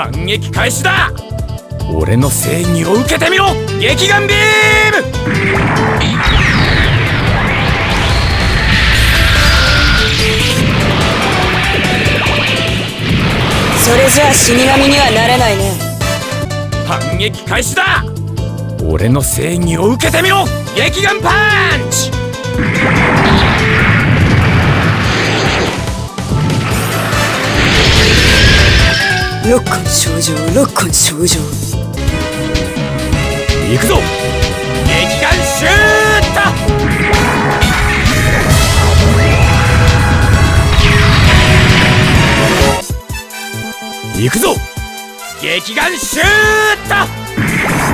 反撃開始だ。俺の正義を受けてみろ激眼ビーム。それじゃあ死神にはなれないね。反撃開始だ。俺の正義を受けてみろ激眼パンチロックン少女ロックン少女。行くぞ！劇眼シュート！行くぞ！劇眼シュート！